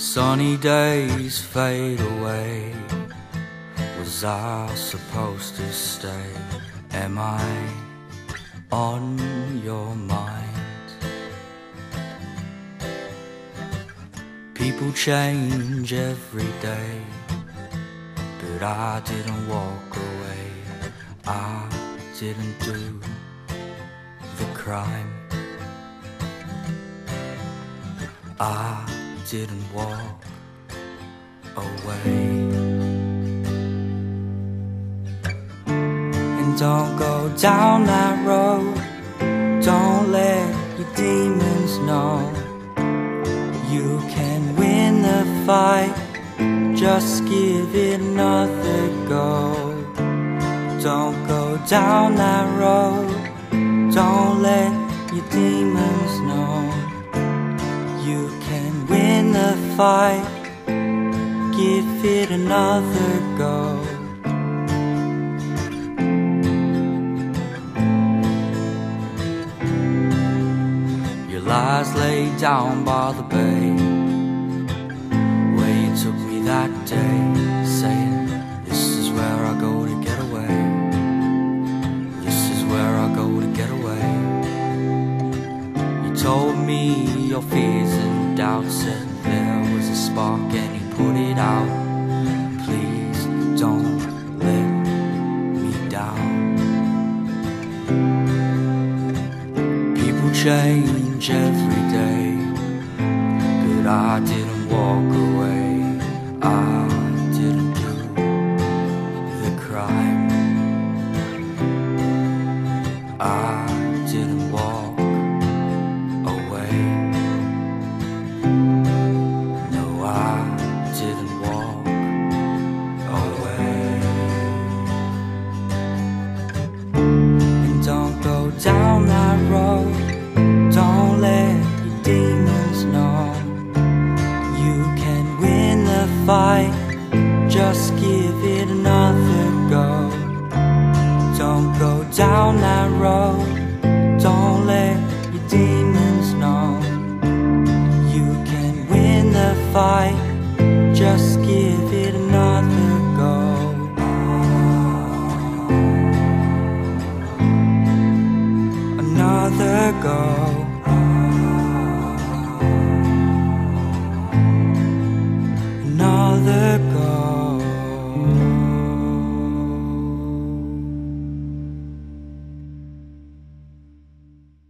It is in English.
Sunny days fade away. Was I supposed to stay? Am I on your mind? People change every day, but I didn't walk away. I didn't do the crime. I didn't walk away. And don't go down that road. Don't let your demons know you can win the fight. Just give it another go. Don't go down that road. Don't let your demons know you can win the fight. Give it another go. Your lies lay down by the bay Where you took me that day Saying, this is where I go to get away This is where I go to get away You told me your fears and doubts And there was a spark and you put it out Please don't let me down People change every day, but I didn't walk away. I didn't do the crime. just give it another go. Don't go down that road. Don't let your demons know. You can win the fight. Just give it another go. Another go.